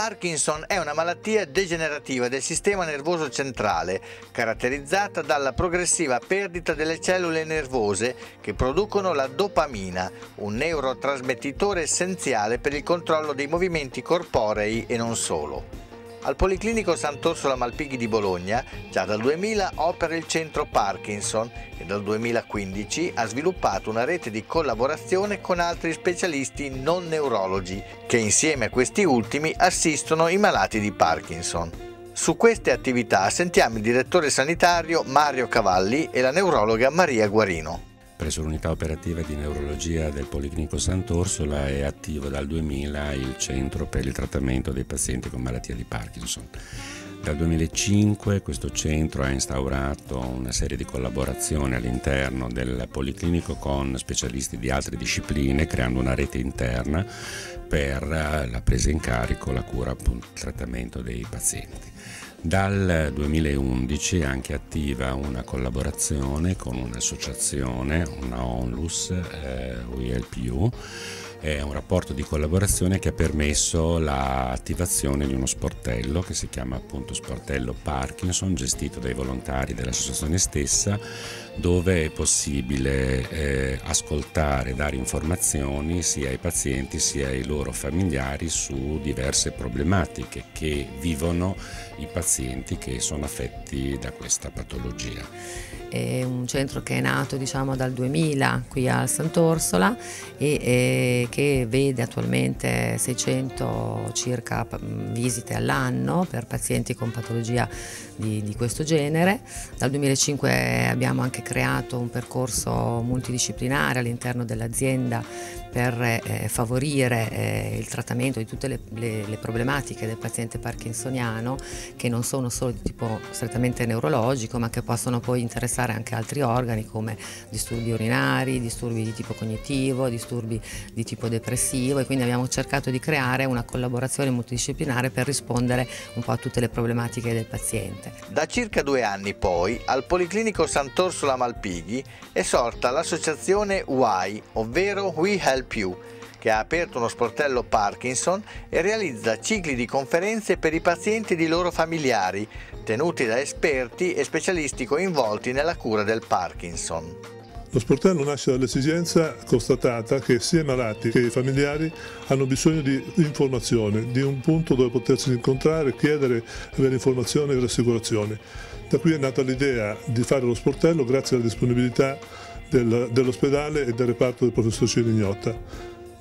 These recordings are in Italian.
Parkinson è una malattia degenerativa del sistema nervoso centrale, caratterizzata dalla progressiva perdita delle cellule nervose che producono la dopamina, un neurotrasmettitore essenziale per il controllo dei movimenti corporei e non solo. Al Policlinico Sant'Orsola Malpighi di Bologna già dal 2000 opera il centro Parkinson e dal 2015 ha sviluppato una rete di collaborazione con altri specialisti non neurologi che insieme a questi ultimi assistono i malati di Parkinson. Su queste attività sentiamo il direttore sanitario Mario Cavalli e la neurologa Maria Guarino. Presso l'unità operativa di neurologia del Policlinico Sant'Orsola è attivo dal 2000 il centro per il trattamento dei pazienti con malattia di Parkinson. Dal 2005 questo centro ha instaurato una serie di collaborazioni all'interno del Policlinico con specialisti di altre discipline, creando una rete interna per la presa in carico, la cura, appunto, il trattamento dei pazienti. Dal 2011 è anche attiva una collaborazione con un'associazione, una ONLUS, eh, WeHelpYou, è un rapporto di collaborazione che ha permesso l'attivazione di uno sportello che si chiama appunto Sportello Parkinson, gestito dai volontari dell'associazione stessa, dove è possibile eh, ascoltare, dare informazioni sia ai pazienti sia ai loro familiari su diverse problematiche che vivono i pazienti che sono affetti da questa patologia. È un centro che è nato diciamo, dal 2000 qui al Sant'Orsola e, e che vede attualmente 600 circa visite all'anno per pazienti con patologia di, di, questo genere. Dal 2005 abbiamo anche creato un percorso multidisciplinare all'interno dell'azienda per eh, favorire eh, il trattamento di tutte le, le, le, problematiche del paziente parkinsoniano che non sono solo di tipo strettamente neurologico ma che possono poi interessare anche altri organi come disturbi urinari, disturbi di tipo cognitivo, disturbi di tipo depressivo e quindi abbiamo cercato di creare una collaborazione multidisciplinare per rispondere un po' a tutte le problematiche del paziente. Da circa due anni poi al Policlinico Sant'Orsola Malpighi è sorta l'associazione WHY, ovvero We Help più, che ha aperto uno sportello Parkinson e realizza cicli di conferenze per i pazienti e i loro familiari, tenuti da esperti e specialisti coinvolti nella cura del Parkinson. Lo sportello nasce dall'esigenza constatata che sia i malati che i familiari hanno bisogno di informazione, di un punto dove potersi incontrare, chiedere, avere informazioni e rassicurazioni. Da qui è nata l'idea di fare lo sportello grazie alla disponibilità del, dell'ospedale e del reparto del professor Cirignotta.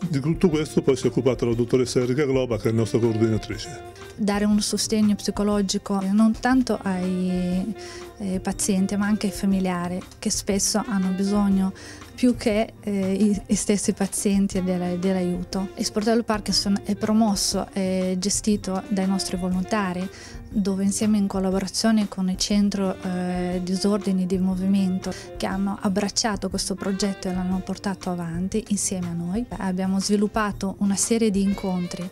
Di tutto questo poi si è occupata la dottoressa Enrica Globa che è nostra coordinatrice. Dare un sostegno psicologico non tanto ai eh, pazienti ma anche ai familiari che spesso hanno bisogno più che eh, i, i, stessi pazienti dell'aiuto. Il Sportello Parkinson è promosso e gestito dai nostri volontari dove insieme in collaborazione con il centro eh, disordini di movimento che hanno abbracciato questo progetto e l'hanno portato avanti insieme a noi abbiamo sviluppato una serie di incontri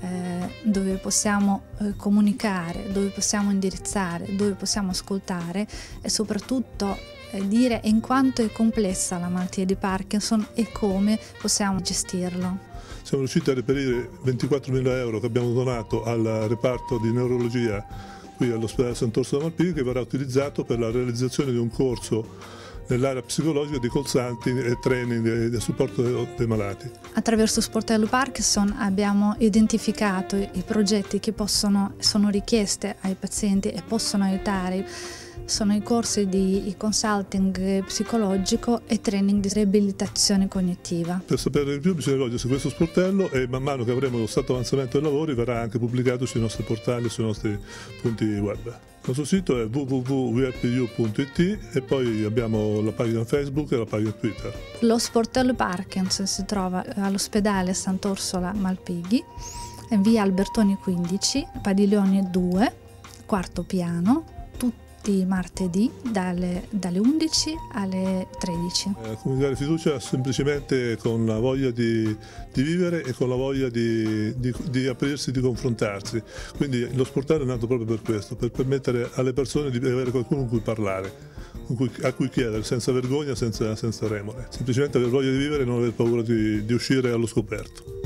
eh, dove possiamo eh, comunicare, dove possiamo indirizzare, dove possiamo ascoltare e soprattutto eh, dire in quanto è complessa la malattia di Parkinson e come possiamo gestirlo. Siamo riusciti a reperire 24.000 euro che abbiamo donato al reparto di neurologia qui all'ospedale Sant'Orso da Malpighi che verrà utilizzato per la realizzazione di un corso nell'area psicologica di consulting e training e supporto dei malati. Attraverso Sportello Parkinson abbiamo identificato i progetti che possono, sono richiesti ai pazienti e possono aiutare sono i corsi di consulting psicologico e training di riabilitazione cognitiva. Per sapere di più bisogna rivolgersi a questo sportello e man mano che avremo lo stato avanzamento dei lavori verrà anche pubblicato sui nostri portali e sui nostri punti web. Il nostro sito è www.vrpu.it e poi abbiamo la pagina Facebook e la pagina Twitter. Lo sportello Parkinson si trova all'ospedale Sant'Orsola Malpighi, via Albertoni 15, padiglione 2, quarto piano, tutti martedì dalle, dalle 11 alle 13. Eh, comunicare fiducia semplicemente con la voglia di, di vivere e con la voglia di, di, di, aprirsi, di confrontarsi. Quindi lo sportello è nato proprio per questo, per permettere alle persone di avere qualcuno con cui parlare. A cui chiedere senza vergogna, senza, senza remore. Semplicemente aver voglia di vivere e non aver paura di uscire allo scoperto.